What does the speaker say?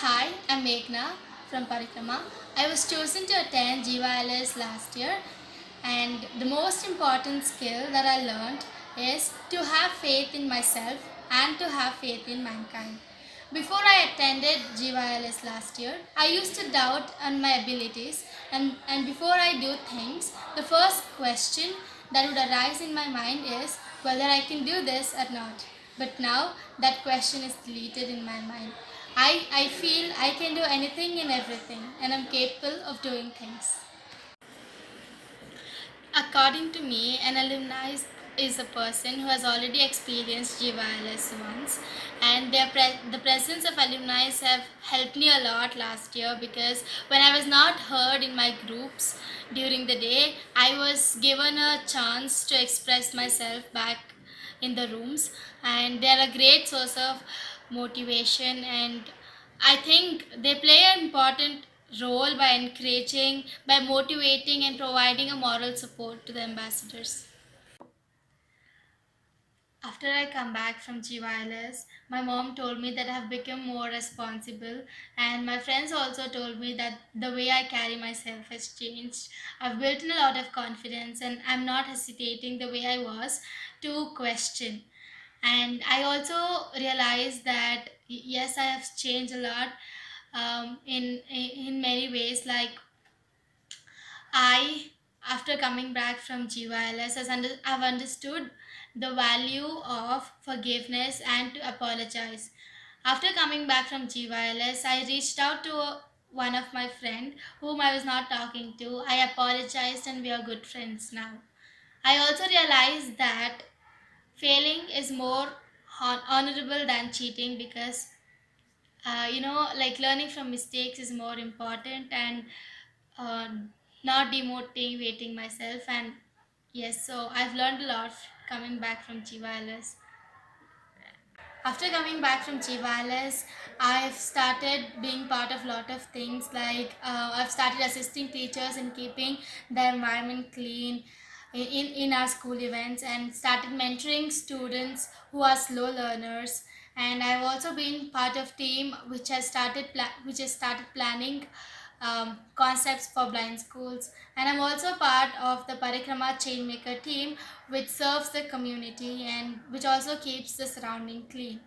Hi, I'm Meghana from Parikrma. I was chosen to attend GYLS last year and the most important skill that I learned is to have faith in myself and to have faith in mankind. Before I attended GYLS last year, I used to doubt on my abilities and, and before I do things, the first question that would arise in my mind is whether I can do this or not. But now that question is deleted in my mind. I, I feel I can do anything and everything and I'm capable of doing things. According to me, an alumni is- a person who has already experienced GYLS once and their pre- the presence of alumni have helped me a lot last year because when I was not heard in my groups during the day, I was given a chance to express myself back in the rooms and they're a great source of motivation and I think they play an important role by encouraging, by motivating and providing a moral support to the ambassadors. After I come back from GYLS, my mom told me that I have become more responsible, and my friends also told me that the way I carry myself has changed. I've built in a lot of confidence, and I'm not hesitating the way I was to question. And I also realized that yes, I have changed a lot um, in in many ways. Like I, after coming back from GYLS, has under, I've understood the value of forgiveness and to apologize. After coming back from GYLS, I reached out to a- one of my friend whom I was not talking to. I apologized and we are good friends now. I also realized that failing is more hon- honorable than cheating because uh, you know like learning from mistakes is more important and uh, not demotivating myself and yes so i've learned a lot coming back from GYLS. After coming back from GYLS, I've started being part of a lot of things like uh, I've started assisting teachers in keeping the environment clean in, in, our school events and started mentoring students who are slow learners. And I've also been part of team which has started which has started planning um, concepts for blind schools. And i'm also part of the Parikrma changemaker team which serves the community and which also keeps the surrounding clean